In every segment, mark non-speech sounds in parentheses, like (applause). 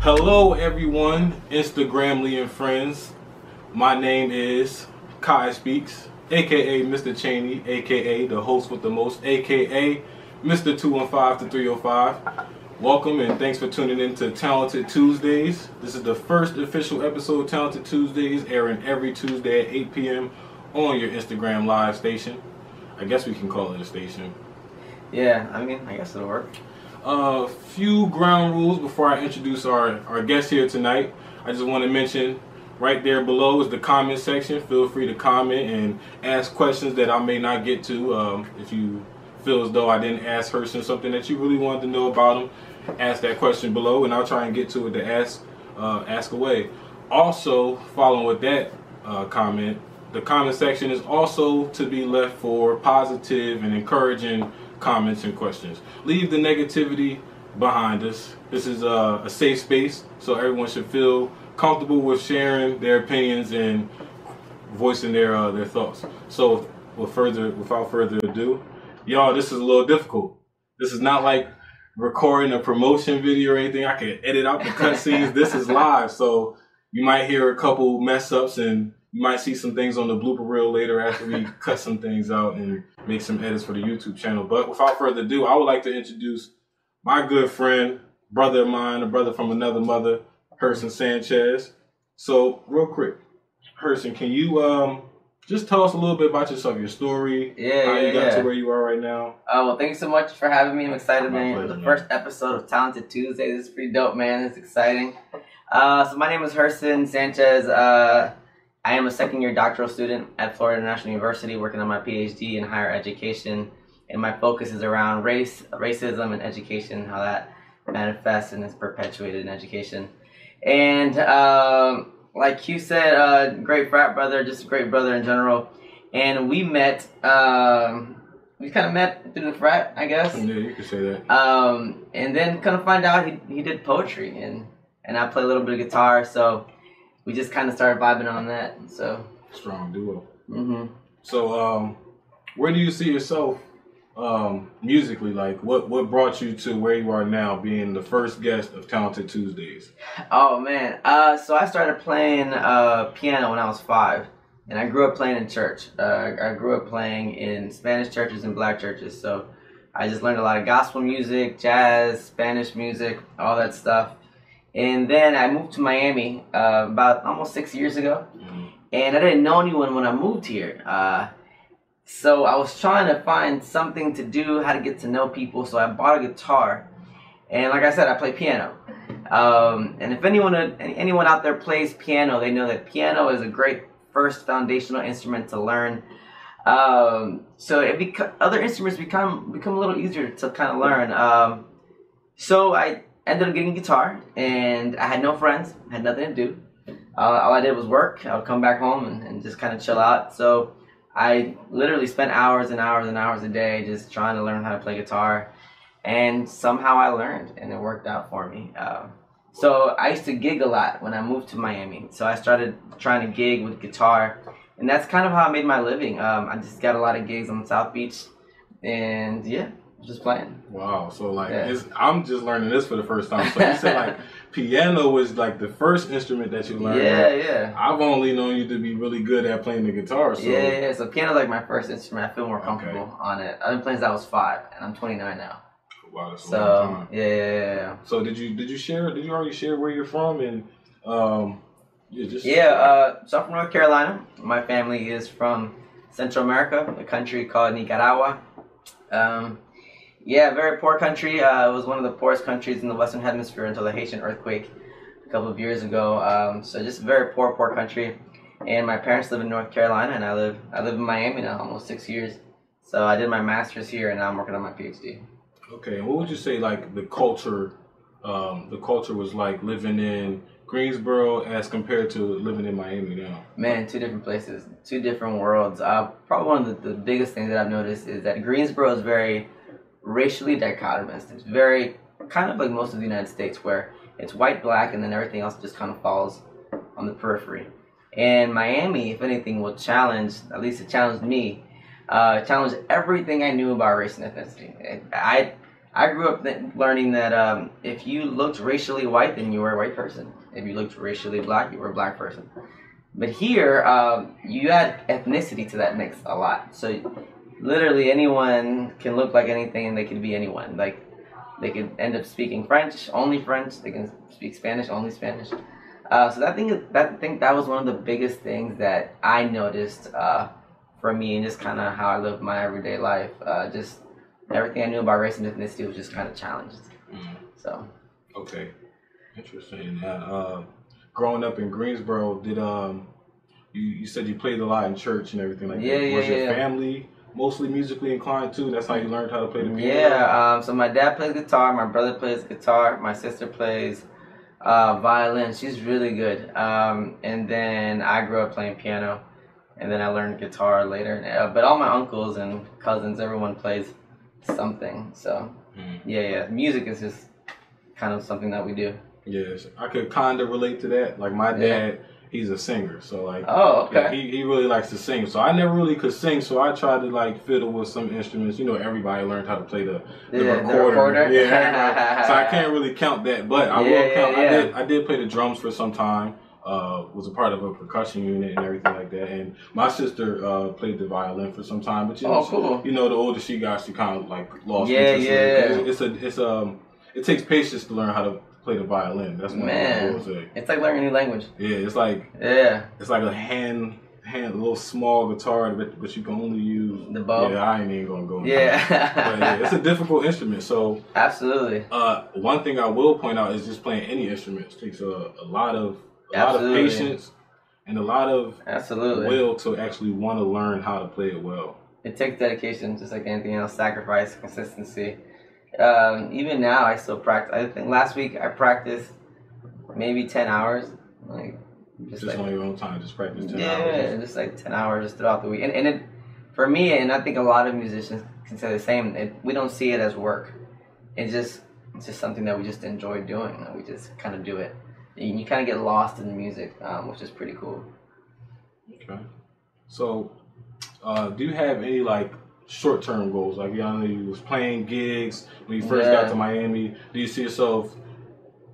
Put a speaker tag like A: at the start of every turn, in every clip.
A: Hello, everyone, Instagramly and friends. My name is Quiy Speaks, aka Mr. Cheney, aka the host with the most, aka Mr. 215 to 305. Welcome and thanks for tuning in to Talented Tuesdays. This is the first official episode of Talented Tuesdays, airing every Tuesday at 8 p.m. on your Instagram live station. I guess we can call it a station.
B: Yeah, I mean, I guess it'll work.
A: A few ground rules before I introduce our, our guest here tonight. I just want to mention right there below is the comment section. Feel free to comment and ask questions that I may not get to. Um, if you feel as though I didn't ask Gerson something that you really wanted to know about him, ask that question below and I'll try and get to it to ask, uh, ask away. Also, following with that uh, comment, the comment section is also to be left for positive and encouraging comments and questions. Leave the negativity behind us. This is a, a, safe space, so everyone should feel comfortable with sharing their opinions and voicing their uh, their thoughts. So, with further without further ado, y'all, this is a little difficult. This is not like recording a promotion video or anything. I can edit out the cutscenes. this is live, so you might hear a couple mess ups and you might see some things on the blooper reel later after we (laughs) cut some things out and make some edits for the YouTube channel. But without further ado, I would like to introduce my good friend, brother of mine, a brother from another mother, Gerson Sanchez. So, real quick, Gerson, can you um just tell us a little bit about yourself, your story,
B: Yeah,
A: how
B: yeah,
A: you got
B: yeah.
A: to where you are right now?
B: Uh, well, thank you so much for having me. I'm excited,
A: My
B: man.
A: pleasure,
B: the
A: man.
B: first episode of Talented Tuesday. This is pretty dope, man. It's exciting. Uh, so my name is Gerson Sanchez. Uh, I am a second year doctoral student at Florida International University, working on my PhD in higher education, and my focus is around race, racism, and education, how that manifests and is perpetuated in education. And um, like you said, uh, great frat brother, just a great brother in general. And we met. Um, we kind of met through the frat, I guess.
A: Yeah, you can say that.
B: Um, and then kind of find out he, he did poetry and and I play a little bit of guitar, so we just kind of started vibing on that. So,
A: Strong duo.
B: hmm
A: So, um, where do you see yourself um, musically? Like, what what brought you to where you are now, being the first guest of Talented Tuesdays?
B: oh man, uh, so I started playing uh, piano when I was five, and I grew up playing in church. Uh, I grew up playing in Spanish churches and black churches, so I just learned a lot of gospel music, jazz, Spanish music, all that stuff. And then I moved to Miami uh, about almost six years ago.
A: Mhm.
B: and I didn't know anyone when I moved here. Uh, so I was trying to find something to do, how to get to know people. So I bought a guitar, and like I said, I play piano. Um, and if anyone anyone out there plays piano, they know that piano is a great first foundational instrument to learn. Um, so it beco- other instruments become become a little easier to kind of learn. Um, so I ended up getting a guitar, and I had no friends, had nothing to do uh, all I did was work. I would come back home and, and just kind of chill out. So I literally spent hours and hours and hours a day just trying to learn how to play guitar. And somehow I learned and it worked out for me. Uh, so I used to gig a lot when I moved to Miami. So I started trying to gig with guitar. And that's kind of how I made my living. Um, I just got a lot of gigs on South Beach. And yeah, just playing.
A: Wow. So like,
B: Yeah.
A: I'm just learning this for the first time. So you said like (laughs) piano was like the first instrument that you learned.
B: Yeah, yeah.
A: I've only known you to be really good at playing the guitar. So
B: Yeah, yeah. So piano's like my first instrument. I feel more
A: Okay.
B: comfortable on it. I've been playing since I was five, and I'm 29 now.
A: wow, that's a long time.
B: yeah, yeah, yeah, yeah.
A: So did you did you share? Did you already share where you're from and um? Yeah, just
B: Yeah, uh, so I'm from North Carolina. My family is from Central America, a country called Nicaragua. Um, yeah, very poor country. Uh, it was one of the poorest countries in the Western Hemisphere until the Haitian earthquake a couple of years ago. Um, so just a very poor, poor country. And my parents live in North Carolina, and I live I live in Miami now, almost six years. So I did my master's here, and now I'm working on my PhD.
A: Okay, what would you say like the culture, um, the culture was like living in Greensboro as compared to living in Miami now?
B: Man, two different places, two different worlds. Uh, probably one of the, the biggest things that I've noticed is that Greensboro is very racially dichotomous. It's very kind of like most of the United States, where It's white, black, and then everything else just kind of falls on the periphery. And Miami, if anything, will challenge, at least it challenged me, uh, challenged everything I knew about race and ethnicity. I, I grew up th- learning that um, if you looked racially white, then you were a white person. If you looked racially black, you were a black person. But here, um, you add ethnicity to that mix a lot. So literally anyone can look like anything and they can be anyone. Like they could end up speaking French, only French. They can speak Spanish, only Spanish. Uh, so that thing, that I think that was one of the biggest things that I noticed uh, for me and just kind of how I live my everyday life. Uh, just everything I knew about race and ethnicity was just kind of challenged.
A: Mm,
B: So
A: okay, interesting. And, uh, growing up in Greensboro, did um, you, you said you played a lot in church and everything like
B: Yeah,
A: that.
B: yeah,
A: Was your
B: yeah.
A: family mostly musically inclined too? That's how you learned how to play the piano.
B: yeah, um, so my dad plays guitar, my brother plays guitar, my sister plays uh, violin. She's really good. Um, and then I grew up playing piano, and then I learned guitar later. Uh, but all my uncles and cousins, everyone plays something. So
A: Mm.
B: yeah, yeah, music is just kind of something that we do.
A: Yes, I could kind of relate to that. Like my
B: Yeah.
A: He's a singer, so like.
B: Oh,
A: Yeah,
B: okay.
A: he, he really likes to sing, so I never really could sing. So I tried to like fiddle with some instruments. You know, everybody learned how to play the, the,
B: Yeah, the
A: recorder.
B: recorder.
A: Yeah, (laughs) so I can't really count that, but I
B: Yeah,
A: will
B: yeah,
A: count. I did I did play the drums for some time. Uh, was a part of a percussion unit and everything like that. And my sister uh, played the violin for some time, but you know,
B: Oh, cool.
A: you know, the older she got, she kind of like lost
B: Yeah,
A: interest. in it.
B: yeah.
A: It's a it's um it takes patience to learn how to play the violin. That's what I
B: Man.
A: will say.
B: It's like learning a new language.
A: Yeah, it's like
B: Yeah.
A: it's like a hand hand a little small guitar, but but you can only use
B: The bow.
A: Yeah, I ain't even gonna go.
B: Yeah.
A: but yeah, it's a difficult instrument. So (laughs)
B: Absolutely.
A: uh, one thing I will point out is just playing any instrument takes a, a lot of a lot of patience and a lot of
B: Absolutely.
A: will to actually want to learn how to play it well.
B: It takes dedication, just like anything else. Sacrifice, consistency. Um, even now, I still practice. I think last week I practiced maybe ten hours, like just,
A: Just
B: like
A: on your own time, just practice ten
B: yeah,
A: hours.
B: just like ten hours just throughout the week. And, and it, for me, and I think a lot of musicians can say the same. It, we don't see it as work. It's just it's just something that we just enjoy doing. We just kind of do it. And you kind of get lost in the music, um, which is pretty cool.
A: Okay. So, uh, do you have any like short-term goals? Like, you know, you was playing gigs when you first
B: Yeah.
A: got to Miami. Do you see yourself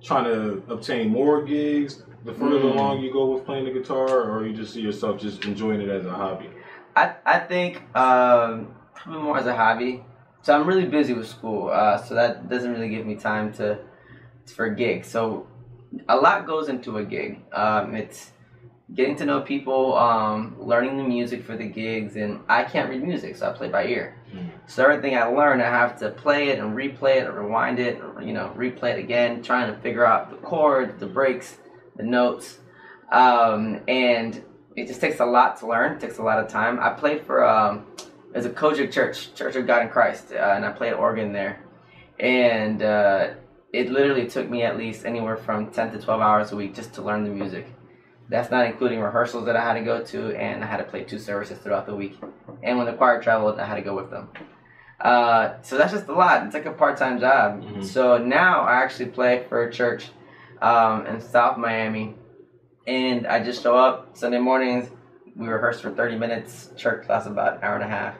A: trying to obtain more gigs the further
B: Mm.
A: along you go with playing the guitar, or you just see yourself just enjoying it as a hobby?
B: I, I think um, probably more as a hobby. So I'm really busy with school, uh, so that doesn't really give me time to for gigs. So a lot goes into a gig. Um, it's getting to know people, um, learning the music for the gigs, and I can't read music, so I play by ear.
A: Mm.
B: So everything I learn, I have to play it and replay it, or rewind it, or you know, replay it again, trying to figure out the chords, the breaks, the notes, um, and it just takes a lot to learn. It takes a lot of time. I played for um, as a COGIC Church, Church of God in Christ, uh, and I played organ there, and uh, it literally took me at least anywhere from ten to twelve hours a week just to learn the music. That's not including rehearsals that I had to go to, and I had to play two services throughout the week. And when the choir traveled, I had to go with them. Uh, so that's just a lot. It's like a part-time job.
A: Mhm.
B: So now I actually play for a church um, in South Miami, and I just show up Sunday mornings. We rehearse for 30 minutes. Church class about an hour and a half,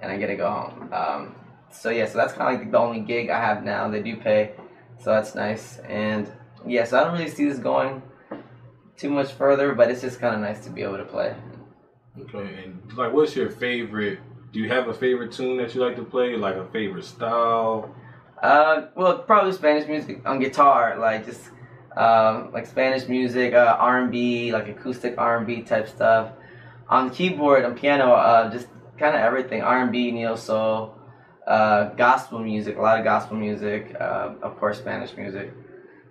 B: and I get to go home. Um, so yeah, so that's kind of like the only gig I have now. They do pay, so that's nice. And yeah, so I don't really see this going too much further, but it's just kind of nice to be able to play.
A: Okay, and like, what's your favorite? Do you have a favorite tune that you like to play? Like a favorite style?
B: Uh, well, probably Spanish music on guitar, like just um, like Spanish music, uh, R and B, like acoustic R and B type stuff. On keyboard, on piano, uh, just kind of everything: R and B, neo soul, uh, gospel music, a lot of gospel music, uh, of course, Spanish music.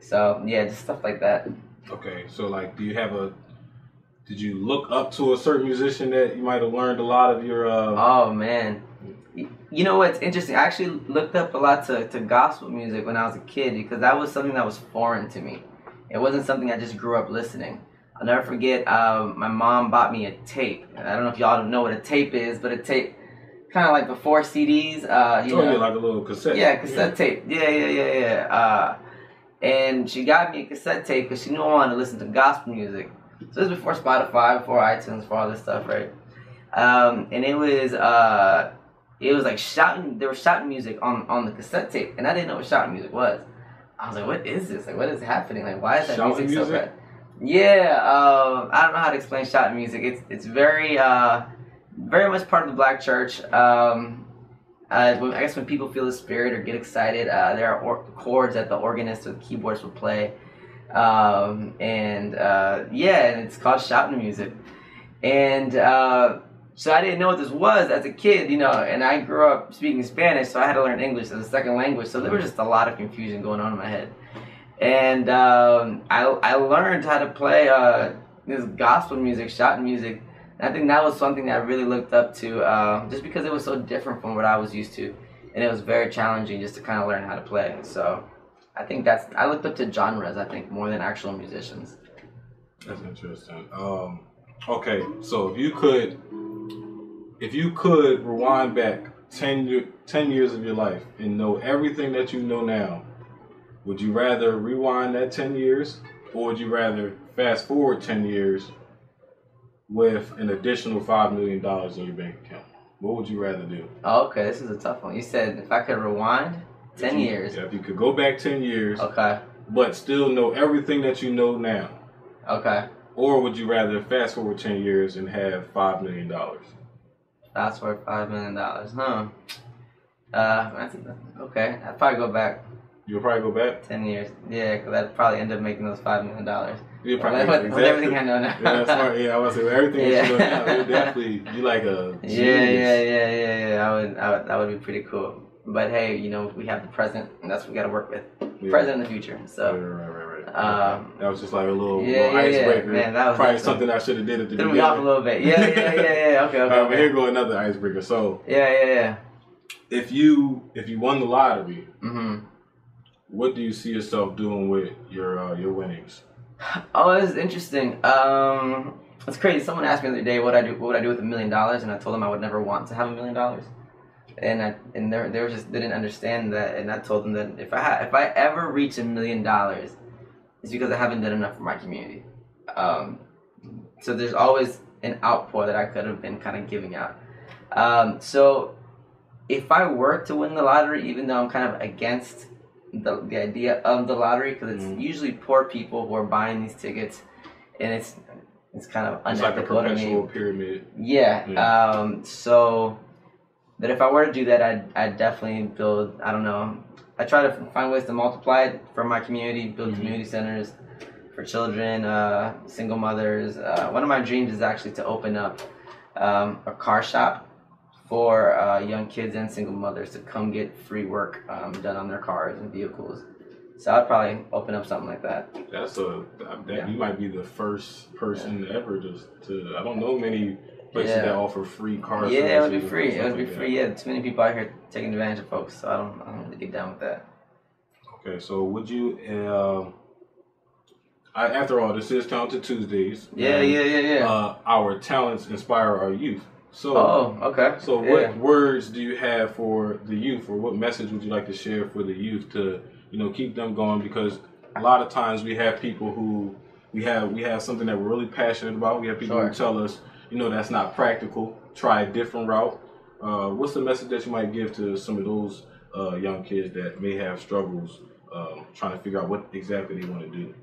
B: So yeah, just stuff like that.
A: Okay, so like, do you have a? Did you look up to a certain musician that you might have learned a lot of your? Uh,
B: Oh man. You know what's interesting? I actually looked up a lot to, to gospel music when I was a kid because that was something that was foreign to me. It wasn't something I just grew up listening. I'll never forget, um, my mom bought me a tape. I don't know if y'all know what a tape is, but a tape, kind of like before CDs. Uh, you
A: oh
B: know,
A: yeah, like a little cassette.
B: yeah, cassette tape. Yeah, yeah, yeah, yeah. Uh, and she got me a cassette tape because she knew I wanted to listen to gospel music. So this was before Spotify, before iTunes, before all this stuff, right? Um, and it was uh, it was like shouting. There was shouting music on on the cassette tape, and I didn't know what shouting music was. I was like, "What is this? Like, what is happening? Like, why is that
A: Shouting
B: music, so
A: music?
B: bad?" Yeah, um, I don't know how to explain shouting music. It's it's very uh, very much part of the black church. Um, uh, I guess when people feel the spirit or get excited, uh, there are or- chords that the organist or the keyboards will play, um, and uh, yeah, and it's called shouting music. And uh, so I didn't know what this was as a kid, you know, and I grew up speaking Spanish, so I had to learn English as a second language. So there was just a lot of confusion going on in my head. And um, I, I learned how to play uh, this gospel music, shouting music. And I think that was something that I really looked up to uh, just because it was so different from what I was used to. And it was very challenging just to kind of learn how to play. So I think that's, I looked up to genres, I think, more than actual musicians.
A: That's interesting. Um, okay, so if you could, if you could rewind back 10, year, 10 years of your life and know everything that you know now, would you rather rewind that 10 years or would you rather fast forward 10 years with an additional $5 million in your bank account? What would you rather do?
B: Oh, okay, this is a tough one. You said if I could rewind
A: If
B: 10
A: you-
B: years.
A: Yeah, if you could go back 10 years
B: Okay,
A: but still know everything that you know now,
B: okay.
A: or would you rather fast forward 10 years and have $5 million?
B: That's worth $5 million, huh? Uh, okay. I'd probably go back
A: You'll probably go back.
B: 10 years. Yeah, because I'd probably end up making those $5 million.
A: You'll
B: With,
A: probably
B: with- with everything I know now.
A: Yeah, smart. Yeah, I was say with everything that you know
B: Yeah.
A: now, you definitely you like a (laughs)
B: Yeah,
A: genius.
B: yeah, yeah, yeah, yeah. I would, I would, that would be pretty cool. But hey, you know, we have the present, and that's what we got to work with.
A: Yeah.
B: Present and the future. So,
A: right, right, right.
B: Um,
A: that was just like a little,
B: yeah,
A: little
B: yeah, yeah.
A: icebreaker.
B: Man, that was
A: probably something I should have did at the
B: threw
A: beginning.
B: me off a little bit. Yeah, yeah, yeah, yeah. Okay, (laughs) okay.
A: All right, but here
B: okay.
A: go another icebreaker. So,
B: Yeah, yeah, yeah.
A: if you if you won the lottery,
B: Mm-hmm.
A: What do you see yourself doing with your uh, your winnings?
B: Oh, is interesting. Um, it's crazy. Someone asked me the other day what I do, what would I do with a million dollars, and I told them I would never want to have a million dollars. And I and they they just didn't understand that, and I told them that if I if I ever reach a million dollars, it's because I haven't done enough for my community. Um, so there's always an outpour that I could have been kind of giving out. Um, so if I were to win the lottery, even though I'm kind of against the, the idea of the lottery, because it's
A: Mhm.
B: usually poor people who are buying these tickets, and it's it's kind of
A: It's like a
B: unethical to me.
A: perpetual pyramid.
B: Yeah.
A: Yeah.
B: Um, so that if I were to do that, I'd, I'd definitely build, I don't know, I try to find ways to multiply it for my community, build
A: Mhm.
B: community centers for children, uh, single mothers. Uh, one of my dreams is actually to open up um, a car shop for uh, young kids and single mothers to come get free work um, done on their cars and vehicles. So I'd probably open up something like that.
A: That's a that
B: Yeah.
A: you might be the first person ever to to. I don't know many places
B: Yeah.
A: that offer free cars.
B: yeah, it would be free. It would be
A: like that.
B: free. Yeah, too many people out here taking advantage of folks, so I don't, I don't really get down with that.
A: Okay, so would you? Um, I, after all, this is Talented Tuesdays.
B: Yeah,
A: and,
B: yeah, yeah, yeah.
A: Uh, our talents inspire our youth. So,
B: oh, okay.
A: so
B: yeah.
A: what words do you have for the youth, or what message would you like to share for the youth to, you know, keep them going? Because a lot of times we have people who we have we have something that we're really passionate about. We have people
B: Sure.
A: who tell us, you know, that's not practical. Try a different route. Uh, what's the message that you might give to some of those uh, young kids that may have struggles um, trying to figure out what exactly they want to do?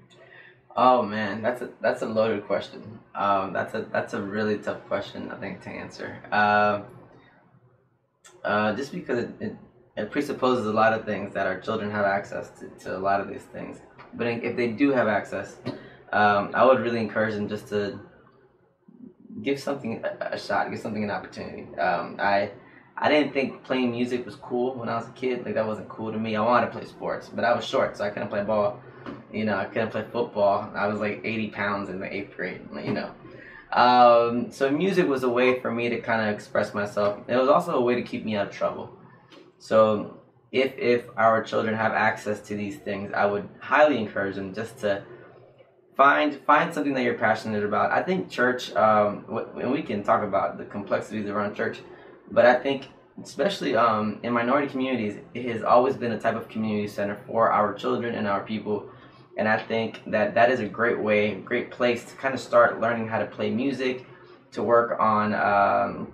B: Oh man, that's a that's a loaded question. Um, that's a that's a really tough question I think to answer. Um, uh, just because it, it, it presupposes a lot of things that our children have access to, to a lot of these things. But if they do have access, um, I would really encourage them just to give something a, a shot, give something an opportunity. Um, I I didn't think playing music was cool when I was a kid. Like that wasn't cool to me. I wanted to play sports, but I was short, so I couldn't play ball. You know, I couldn't play football. I was like 80 pounds in the eighth grade. You know, um, so music was a way for me to kind of express myself. It was also a way to keep me out of trouble. So if if our children have access to these things, I would highly encourage them just to find find something that you're passionate about. I think church, um, and we can talk about the complexities around church, but I think especially um, in minority communities, it has always been a type of community center for our children and our people. And I think that that is a great way, great place to kind of start learning how to play music, to work on um,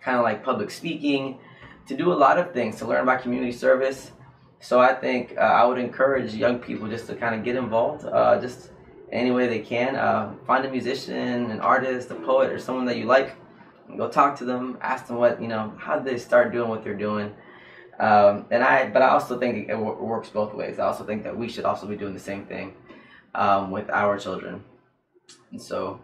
B: kind of like public speaking, to do a lot of things, to learn about community service. So I think uh, I would encourage young people just to kind of get involved, uh, just any way they can. Uh, find a musician, an artist, a poet, or someone that you like. Go talk to them, ask them what you know, how did they start doing what they're doing. Um, and I, but I also think it, w- works both ways. I also think that we should also be doing the same thing um, with our children. And so,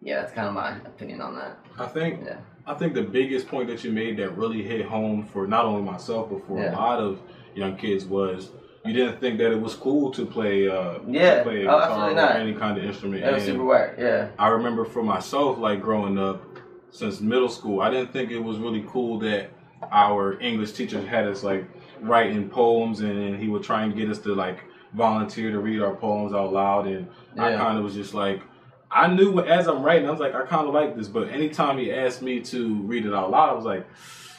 B: yeah, that's kind of my opinion on that.
A: I think
B: Yeah.
A: I think the biggest point that you made that really hit home for not only myself but for
B: Yeah.
A: a lot of young kids was you didn't think that it was cool to play uh
B: Yeah.
A: to play a
B: Oh,
A: guitar
B: absolutely
A: or
B: not.
A: any kind of instrument.
B: That was super whack. Yeah.
A: I remember for myself, like growing up since middle school, I didn't think it was really cool that our English teacher had us like writing poems and, then he would try and get us to like volunteer to read our poems out loud. And I kind of was just like, I knew as I'm writing, I was like, I kind of like this. But anytime he asked me to read it out loud, I was like,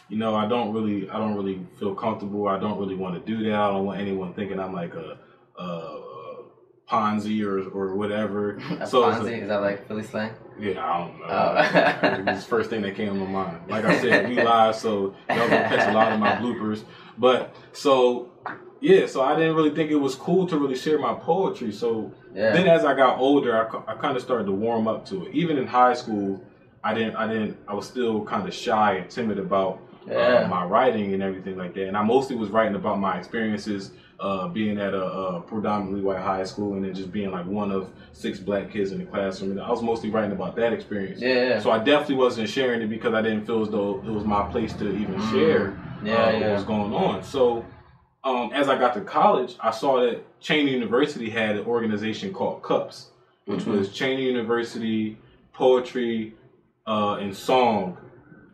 A: you know, I don't really, I don't really feel comfortable. I don't really want to do that. I don't want anyone thinking I'm like a, a Ponzi or or whatever. (laughs)
B: A
A: So
B: Ponzi,
A: like-
B: is that like Philly slang?
A: yeah, I don't know.
B: Oh.
A: it was the first thing that came to my mind. Like I said, we (laughs) live, so y'all gonna catch a lot of my bloopers. But so yeah, so I didn't really think it was cool to really share my poetry. So
B: Yeah.
A: then as I got older, I, I kind of started to warm up to it. Even in high school, I didn't, I didn't, I was still kind of shy and timid about
B: Yeah.
A: uh, my writing and everything like that. And I mostly was writing about my experiences uh, being at a, a predominantly white high school and then just being like one of six black kids in the classroom. And I was mostly writing about that experience.
B: Yeah.
A: So I definitely wasn't sharing it because I didn't feel as though it was my place to even
B: Mm.
A: share
B: Yeah,
A: uh,
B: yeah.
A: what was going on. So um, as I got to college, I saw that Cheney University had an organization called CUPS, which
B: Mhm.
A: was Cheney University Poetry uh, and Song.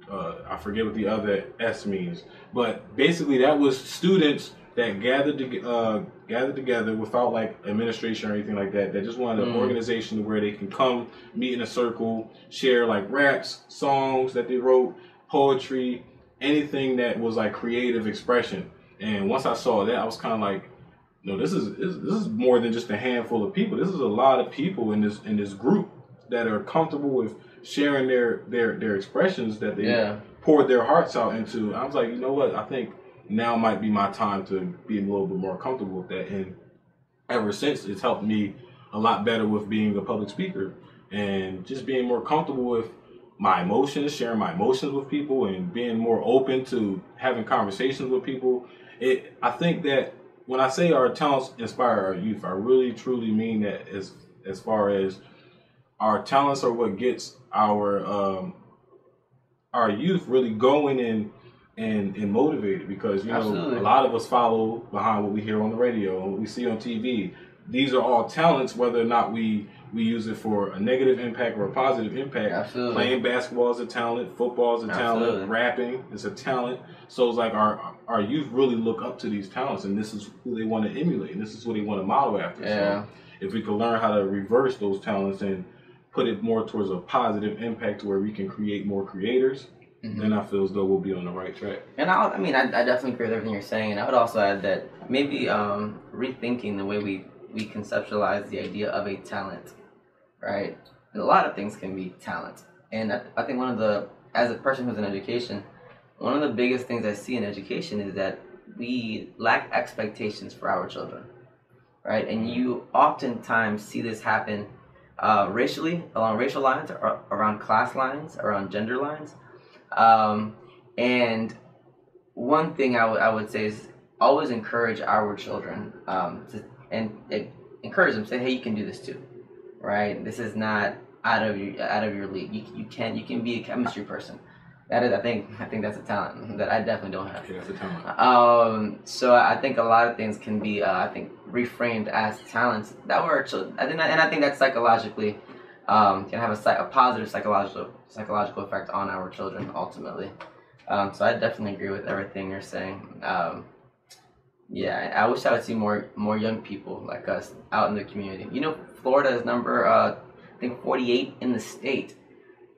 A: Uh, I forget what the other S means, but basically that was students that gathered to, uh, gathered together without like administration or anything like that. That just wanted an
B: Mm.
A: organization where they can come, meet in a circle, share like raps, songs that they wrote, poetry, anything that was like creative expression. And once I saw that, I was kind of like, no, this is this, this is more than just a handful of people. This is a lot of people in this in this group that are comfortable with sharing their their their expressions that they
B: Yeah.
A: poured their hearts out into. I was like, you know what? I think now might be my time to be a little bit more comfortable with that. And ever since, it's helped me a lot better with being a public speaker and just being more comfortable with my emotions, sharing my emotions with people, and being more open to having conversations with people. It, I think that when I say our talents inspire our youth, I really truly mean that as as far as our talents are what gets our um, our youth really going and and and motivated because you know
B: Absolutely.
A: a lot of us follow behind what we hear on the radio and what we see on TV. These are all talents, whether or not we we use it for a negative impact or a positive impact.
B: Absolutely.
A: Playing basketball is a talent, football is a
B: Absolutely.
A: talent, rapping is a talent. So it's like our our youth really look up to these talents, and this is who they want to emulate, and this is what they want to model after.
B: Yeah.
A: So if we could learn how to reverse those talents and put it more towards a positive impact where we can create more creators,
B: Mhm.
A: then I feel as though we'll be on the right track.
B: And I, I mean, I, I definitely agree with everything you're saying. And I would also add that maybe um, rethinking the way we, we conceptualize the idea of a talent, right? And a lot of things can be talent. And I, I think one of the, as a person who's in education, one of the biggest things I see in education is that we lack expectations for our children, right? And you oftentimes see this happen uh, racially, along racial lines, or around class lines, around gender lines. Um, and one thing I would I would say is always encourage our children um, to, and eh, encourage them. Say, hey, you can do this too, right? This is not out of your out of your league. You, you can you can be a chemistry person. That is, I think I think that's a talent that I definitely don't have.
A: Yeah, that's a talent.
B: Um, so I think a lot of things can be, uh, I think, reframed as talents that were children. I think, and I think that psychologically um, can have a, a positive psychological psychological effect on our children ultimately. Um, so I definitely agree with everything you're saying. Um, yeah, I wish I would see more more young people like us out in the community. You know, Florida is number uh, I think 48 in the state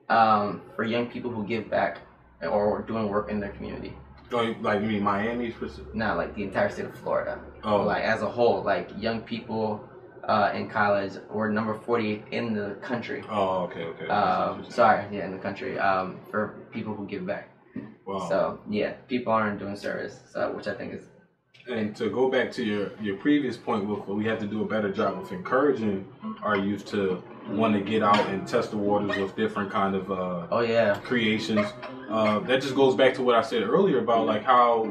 B: um, for young people who give back or doing work in their community.
A: Oh, like you mean Miami specific?
B: not like the entire state of Florida.
A: Oh.
B: Like as a whole, like young people uh, in college, we're number 40 in the country.
A: Oh, okay, okay.
B: Um, sorry, yeah, in the country um, for people who give back.
A: Wow.
B: So yeah, people aren't doing service, so which I think is
A: And to go back to your, your previous point, we have to do a better job of encouraging our youth to want to get out and test the waters with different kind of uh,
B: oh yeah,
A: creations. Uh, that just goes back to what I said earlier about like how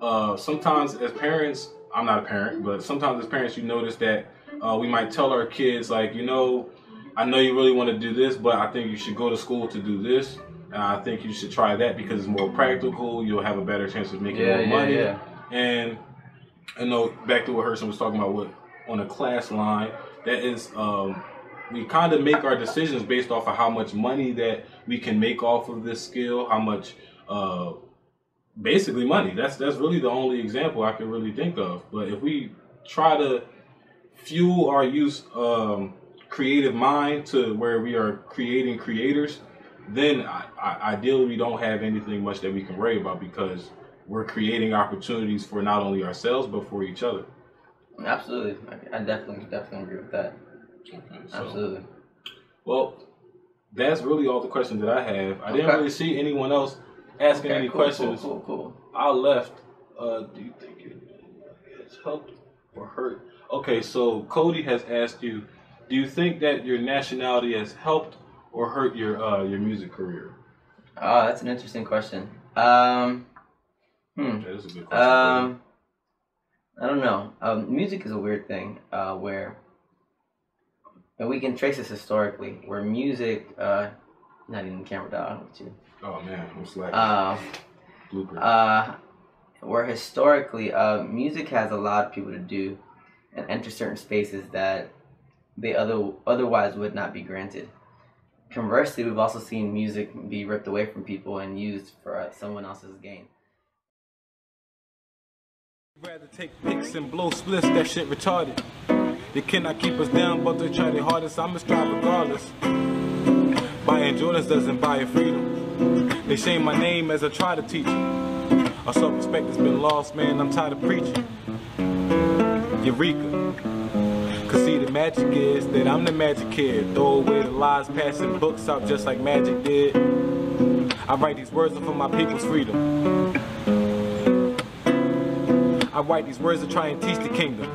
A: uh, sometimes as parents, I'm not a parent, but sometimes as parents, you notice that uh, we might tell our kids like, you know, I know you really want to do this, but I think you should go to school to do this. And I think you should try that because it's more practical. You'll have a better chance of making
B: yeah,
A: more
B: yeah,
A: money.
B: yeah.
A: And I know back to what Gerson was talking about with on a class line, that is um, we kind of make our decisions based off of how much money that we can make off of this skill, how much uh, basically money. That's that's really the only example I can really think of. But if we try to fuel our youth um, creative mind to where we are creating creators, then I, I, ideally we don't have anything much that we can worry about because we're creating opportunities for not only ourselves but for each other.
B: Absolutely, I, I definitely definitely agree with that.
A: So,
B: Absolutely.
A: Well, that's really all the questions that I have. I didn't really see anyone else asking
B: Okay,
A: any
B: cool,
A: questions.
B: Cool, cool, cool.
A: I left. Uh, do you think it has helped or hurt? Okay, so Cody has asked you, do you think that your nationality has helped or hurt your uh, your music career?
B: Oh, that's an interesting question. Um, hmm.
A: That is a good question.
B: Um, I don't know. Um, music is a weird thing uh, where and we can trace this historically, where music, uh, not even camera dog, with you,
A: oh man, I'm slacking.
B: uh,
A: Blooper.
B: uh, where historically, uh, music has allowed people to do and enter certain spaces that they other otherwise would not be granted. Conversely, we've also seen music be ripped away from people and used for someone else's gain.
A: rather take pics and blow splits, that shit retarded. They cannot keep us down, but they try their hardest. I'ma strive regardless. Buying Jordans doesn't buy your freedom. They shame my name as I try to teach. Our self-respect has been lost, man. I'm tired of preaching. Eureka. Cause see, the magic is that I'm the magic kid. Throw away the lies, passing books out just like magic did. I write these words for my people's freedom. I write these words to try and teach the kingdom.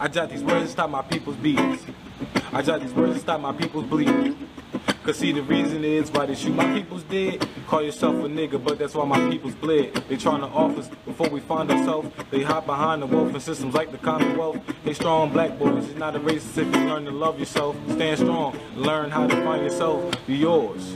A: I jot these words to stop my people's beats. I jot these words to stop my people's bleed. Cause see the reason is why they shoot my people's dead. Call yourself a nigga, but that's why my people's bled. They tryna off us before we find ourselves. They hide behind the welfare systems like the Commonwealth. They strong black boys. It's not a racist if you learn to love yourself. Stand strong. Learn how to find yourself. Be yours.